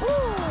Woo.